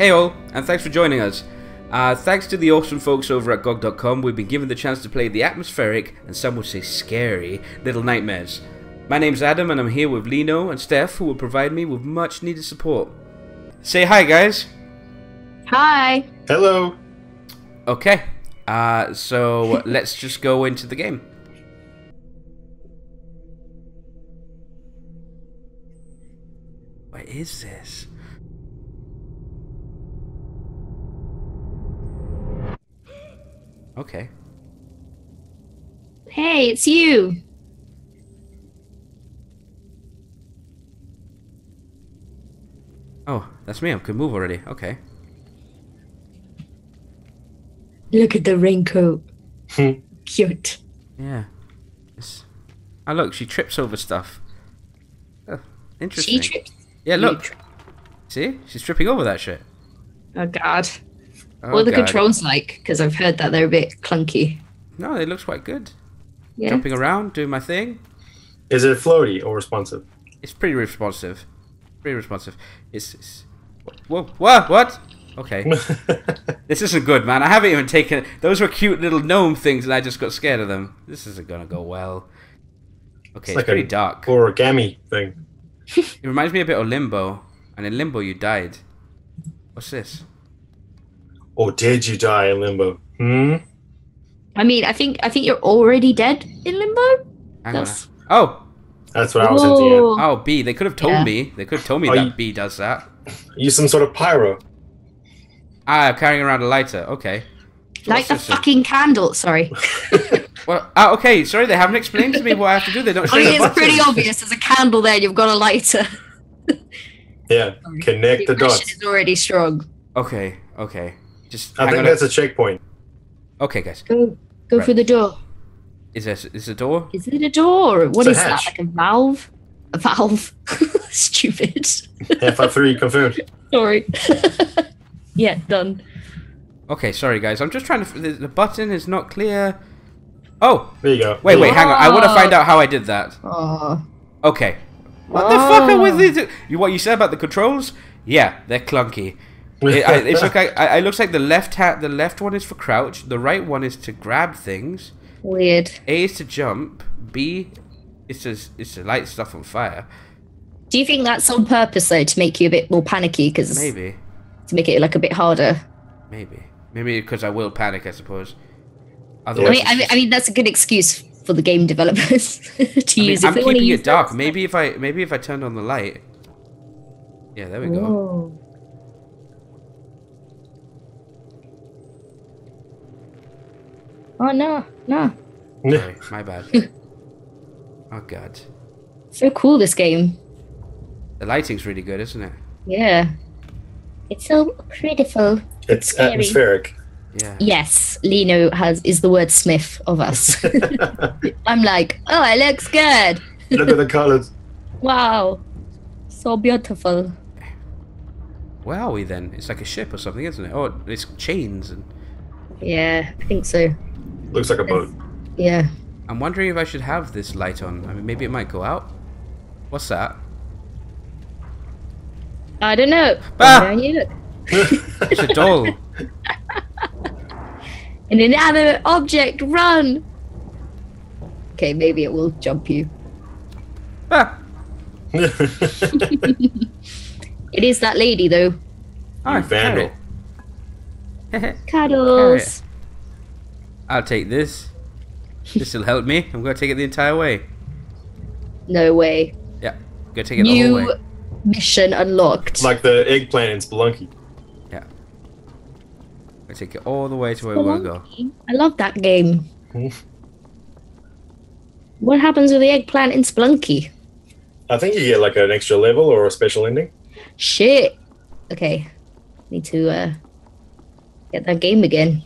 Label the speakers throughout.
Speaker 1: Hey all, and thanks for joining us. Uh, thanks to the awesome folks over at GOG.com, we've been given the chance to play the atmospheric, and some would say scary, Little Nightmares. My name's Adam, and I'm here with Lino and Steph, who will provide me with much needed support. Say hi, guys.
Speaker 2: Hi.
Speaker 3: Hello.
Speaker 1: Okay, uh, so let's just go into the game. What is this? Okay.
Speaker 2: Hey, it's you.
Speaker 1: Oh, that's me. I can move already. Okay.
Speaker 2: Look at the raincoat. Hmm. Cute.
Speaker 1: Yeah. It's... Oh, look, she trips over stuff. Oh, interesting.
Speaker 2: She trips.
Speaker 1: yeah, look.
Speaker 2: tri-
Speaker 1: See? She's tripping over that shit.
Speaker 2: Oh God.
Speaker 1: Oh,
Speaker 2: what are the
Speaker 1: God.
Speaker 2: controls like? Because I've heard that they're a bit clunky.
Speaker 1: No, it looks quite good.
Speaker 2: Yeah.
Speaker 1: Jumping around, doing my thing.
Speaker 3: Is it floaty or responsive?
Speaker 1: It's pretty responsive. Pretty responsive. It's. it's... Whoa, what? What? Okay. this isn't good, man. I haven't even taken. Those were cute little gnome things, and I just got scared of them. This isn't gonna go well. Okay, it's,
Speaker 3: like
Speaker 1: pretty
Speaker 3: a
Speaker 1: dark.
Speaker 3: origami thing.
Speaker 1: It reminds me a bit of Limbo, and in Limbo you died. What's this?
Speaker 3: Or did you die in limbo? Hmm?
Speaker 2: I mean, I think I think you're already dead in limbo.
Speaker 1: Hang
Speaker 2: That's-
Speaker 1: on. Oh,
Speaker 3: That's what I was hinting at.
Speaker 1: Oh, B. They could have told
Speaker 2: Yeah.
Speaker 1: me. They could have told me
Speaker 3: Oh,
Speaker 1: that
Speaker 3: you-
Speaker 1: B does that.
Speaker 3: Use some sort of pyro.
Speaker 1: Ah, I'm carrying around a lighter. Okay. So
Speaker 2: Like
Speaker 1: what's
Speaker 2: the fucking candle. Sorry.
Speaker 1: Well, ah, okay. Sorry, they haven't explained to me what I have to do. They don't
Speaker 2: I mean,
Speaker 1: the
Speaker 2: it's pretty obvious. There's a candle there. You've got a lighter.
Speaker 3: Yeah. Connect the
Speaker 2: impression
Speaker 3: dots.
Speaker 2: is already strong.
Speaker 1: Okay, okay. Just
Speaker 3: I think
Speaker 1: on.
Speaker 3: that's a checkpoint.
Speaker 1: Okay, guys.
Speaker 2: Go, go
Speaker 1: Right.
Speaker 2: through the door.
Speaker 1: Is this is a door?
Speaker 2: Is it a door? What
Speaker 3: It's
Speaker 2: is that? Like a valve? A valve? Stupid.
Speaker 3: FI3 confirmed.
Speaker 2: Sorry. yeah, done.
Speaker 1: Okay, sorry guys. I'm just trying to. The, the button is not clear. Oh,
Speaker 3: There you go.
Speaker 1: wait, wait. Hang on. I want to
Speaker 2: Oh.
Speaker 1: find out how I did that.
Speaker 2: Oh.
Speaker 1: Okay. What the fuck are
Speaker 2: Oh.
Speaker 1: with these? You what you said about the controls? Yeah, they're clunky. It, I, it's okay. I, it looks like the left hat. The left one is for crouch. The right one is to grab things.
Speaker 2: Weird.
Speaker 1: A is to jump. B is to is to light stuff on fire.
Speaker 2: Do you think that's on purpose though to make you a bit more panicky? Because
Speaker 1: Maybe,
Speaker 2: to make it like a bit harder.
Speaker 1: maybe, maybe because I will panic. I suppose.
Speaker 2: I mean, I mean, I mean that's a good excuse for the game developers to
Speaker 1: I mean,
Speaker 2: use.
Speaker 1: I'm
Speaker 2: if they want to
Speaker 1: keeping
Speaker 2: use
Speaker 1: it dark. Maybe if I maybe if I turned on the light. Yeah, there we go.
Speaker 2: Whoa. Oh no, no!
Speaker 1: Sorry, my bad. oh god,
Speaker 2: So cool this game.
Speaker 1: the lighting's really good, isn't it?
Speaker 2: Yeah. It's so beautiful.
Speaker 3: it's
Speaker 2: Scary.
Speaker 3: atmospheric.
Speaker 1: Yeah.
Speaker 2: Yes, Lino has is the word Smith of us. I'm like, oh, I look good.
Speaker 3: Look at the colors.
Speaker 2: Wow, so beautiful.
Speaker 1: Where are we then? It's like a ship or something, isn't it? Oh, it's chains and.
Speaker 2: Yeah, I think so.
Speaker 3: Looks like a boat.
Speaker 2: Yeah.
Speaker 1: I'm wondering if I should have this light on. I mean, maybe it might go out. What's that?
Speaker 2: I don't know.
Speaker 1: Ah!
Speaker 2: Down you look.
Speaker 1: It's a doll.
Speaker 2: An inanimate object, run! Okay, maybe it will jump you.
Speaker 1: ah!
Speaker 2: It is that lady though.
Speaker 1: Ah,
Speaker 3: vandal.
Speaker 1: carrot.
Speaker 2: Cuddles.
Speaker 1: I'll take this. This will help me. I'm gonna take it the entire way.
Speaker 2: No way.
Speaker 1: Yeah, gonna take it the whole way.
Speaker 2: New mission unlocked.
Speaker 3: like the eggplant in Spelunky.
Speaker 1: Yeah. Gonna take it all the way to where we wanna go.
Speaker 2: I love that game. What happens with the eggplant in Spelunky?
Speaker 3: I think you get like an extra level or a special ending.
Speaker 2: Shit. Okay. Need to uh get that game again.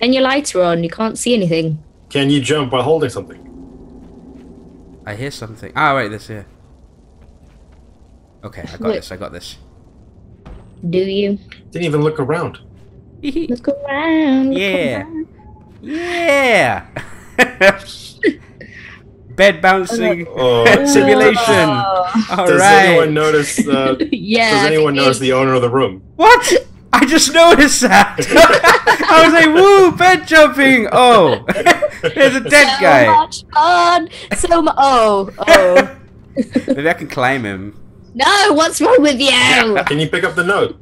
Speaker 2: Turn your lighter on, you can't see anything.
Speaker 3: Can you jump while holding something?
Speaker 1: I hear something. Ah, wait, this here. Okay, I got
Speaker 2: Wait.
Speaker 1: this. I got this.
Speaker 2: Do you?
Speaker 3: Didn't even look around.
Speaker 2: Look around. look
Speaker 1: Yeah.
Speaker 2: around.
Speaker 1: yeah. bed bouncing
Speaker 3: Oh,
Speaker 1: simulation.
Speaker 2: Oh.
Speaker 1: All
Speaker 3: Does
Speaker 1: right.
Speaker 3: anyone notice? Uh,
Speaker 2: yeah.
Speaker 3: does anyone notice the owner of the room?
Speaker 1: What? I just noticed that. I was like, "Woo, bed jumping!" Oh, there's a dead
Speaker 2: so
Speaker 1: guy.
Speaker 2: much fun. So mu- Oh, oh.
Speaker 1: Maybe I can climb him.
Speaker 2: no, what's wrong with you?
Speaker 3: Can you pick up the note?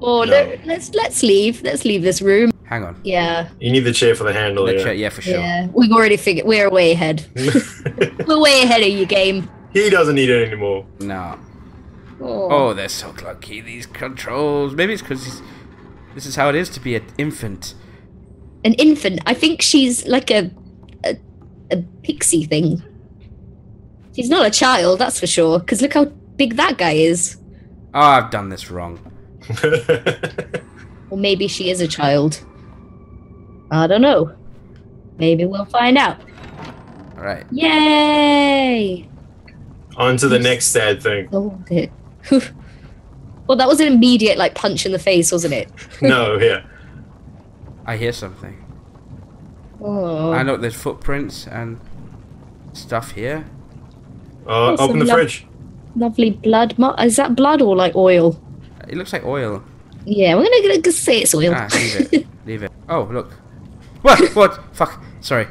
Speaker 2: Oh,
Speaker 3: No.
Speaker 2: no. let's let's leave. Let's leave this room.
Speaker 1: Hang on.
Speaker 2: Yeah,
Speaker 3: You need the chair for the handle.
Speaker 1: Let's
Speaker 3: Yeah.
Speaker 1: check. Yeah, for sure.
Speaker 2: yeah. We've already figured. We're way ahead. We're way ahead of you, game.
Speaker 3: he doesn't need it anymore.
Speaker 1: No.
Speaker 2: Oh,
Speaker 1: Oh, they're so clunky. These controls. Maybe it's because this is how it is to be an infant.
Speaker 2: an infant. I think she's like a, a a pixie thing. She's not a child, that's for sure. Because look how big that guy is.
Speaker 1: Oh, I've done this wrong.
Speaker 2: Or maybe she is a child. I don't know. Maybe we'll find out.
Speaker 1: All right.
Speaker 2: Yay!
Speaker 3: On to the next sad thing.
Speaker 2: Oh, it. well, that was an immediate like punch in the face, wasn't it?
Speaker 3: No, yeah.
Speaker 1: I hear something.
Speaker 2: Oh,
Speaker 1: I know there's footprints and stuff here.
Speaker 3: Uh,
Speaker 2: Awesome,
Speaker 3: open the
Speaker 2: love.
Speaker 3: fridge.
Speaker 2: lovely blood. Mo- is that blood or like oil?
Speaker 1: It looks like oil.
Speaker 2: Yeah, we're gonna, gonna say it's oil.
Speaker 1: Ah, leave it. leave it. Oh, look. What? What? Fuck. Sorry.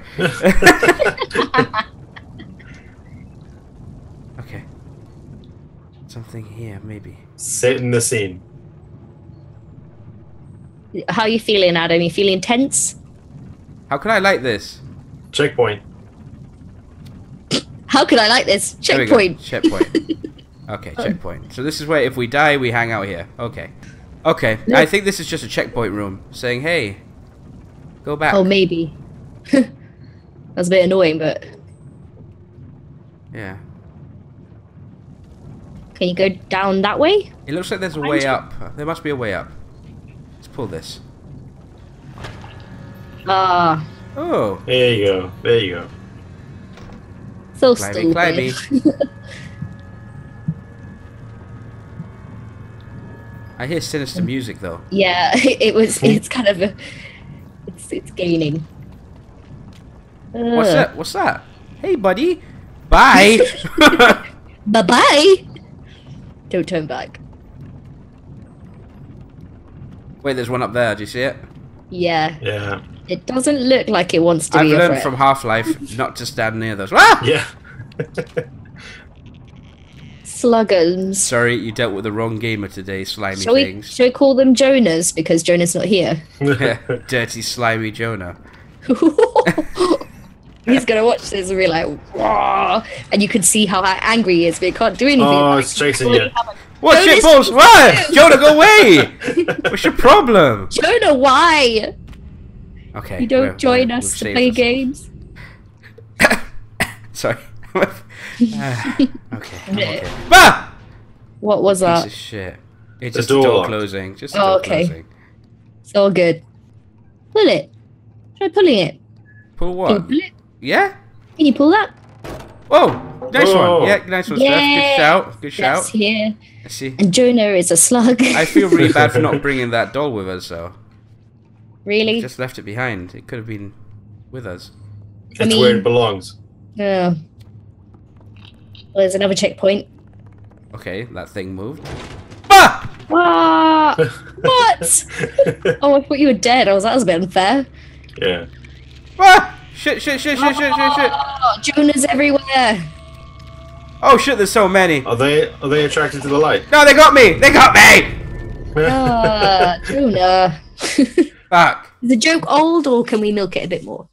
Speaker 1: okay. Something here, maybe.
Speaker 3: Set in the scene.
Speaker 2: How are you feeling, Adam? You feeling tense?
Speaker 1: How can I light this?
Speaker 3: Checkpoint.
Speaker 2: How could I like this?
Speaker 1: There we go.
Speaker 2: Checkpoint.
Speaker 1: Checkpoint. Okay, checkpoint. So this is where if we die, we hang out here. Okay. Okay. I think this is just a checkpoint room saying, hey, go back.
Speaker 2: Oh, maybe. That's a bit annoying, but
Speaker 1: Yeah.
Speaker 2: Can you go down that way?
Speaker 1: It looks like there's a way up. There must be a way up. Let's pull this.
Speaker 2: Ah,
Speaker 1: Oh.
Speaker 3: There you go. There you go.
Speaker 2: so
Speaker 1: Climby,
Speaker 2: stupid.
Speaker 1: I hear sinister music though.
Speaker 2: yeah, it was. It's kind of a. It's it's gaining.
Speaker 1: What's that? What's that? Hey, buddy. Bye.
Speaker 2: Bye bye. Don't turn back.
Speaker 1: Wait, there's one up there. Do you see it?
Speaker 2: Yeah,
Speaker 3: Yeah.
Speaker 2: it doesn't look like it wants to
Speaker 1: I've
Speaker 2: be a
Speaker 1: learned from Half Life not to stand near those. Ah!
Speaker 3: Yeah.
Speaker 2: Sluggums.
Speaker 1: Sorry, you dealt with the wrong gamer today, slimy
Speaker 2: Shall we,
Speaker 1: things.
Speaker 2: shall we call them Jonas because Jonah's not here?
Speaker 1: Dirty, slimy Jonah.
Speaker 2: He's gonna watch this and be like, "Whoa!" and you can see how angry he is, but he can't do anything.
Speaker 3: oh,
Speaker 2: about
Speaker 3: it's
Speaker 2: it.
Speaker 3: chasing you.
Speaker 1: What
Speaker 2: Jonas,
Speaker 1: shit balls? What? Jonah, go away! What's your problem?
Speaker 2: Jonah, why?
Speaker 1: Okay.
Speaker 2: You don't
Speaker 1: we're-
Speaker 2: join
Speaker 1: we're-
Speaker 2: us
Speaker 1: we've
Speaker 2: to play
Speaker 1: us.
Speaker 2: games.
Speaker 1: Sorry. Ah, okay. I'm okay. Ah!
Speaker 2: What was that?
Speaker 1: Piece
Speaker 2: that?
Speaker 1: of shit. It's
Speaker 3: The
Speaker 1: just the
Speaker 3: door
Speaker 1: door closing. Just
Speaker 2: Oh,
Speaker 1: door
Speaker 2: okay.
Speaker 1: closing.
Speaker 2: It's all good. Pull it. Try pulling it.
Speaker 1: Pull what?
Speaker 2: pull it?
Speaker 1: Yeah?
Speaker 2: Can you pull that?
Speaker 1: Whoa! Nice
Speaker 3: Whoa.
Speaker 1: one. Yeah, nice one, Steph. Good shout. Good shout.
Speaker 2: That's here.
Speaker 1: I see.
Speaker 2: And Jonah is a slug.
Speaker 1: I feel really bad for not bringing that doll with us, though.
Speaker 2: really?
Speaker 1: Just left it behind. It could have been with us.
Speaker 3: It's
Speaker 2: mean-
Speaker 3: where it belongs.
Speaker 2: Yeah. Well, there's another checkpoint.
Speaker 1: Okay, that thing moved. Ah!
Speaker 2: Ah! what? Oh, I thought you were dead. I was that was a bit unfair.
Speaker 3: yeah.
Speaker 1: Ah! Shit, shit, shit, shit, shit, shit, shit.
Speaker 2: Oh, Jonah's everywhere.
Speaker 1: Oh shit, there's so many.
Speaker 3: Are they are they attracted to the light?
Speaker 1: No, they got me! They got me!
Speaker 2: Ah, Jonah.
Speaker 1: Fuck.
Speaker 2: Is the joke old or can we milk it a bit more?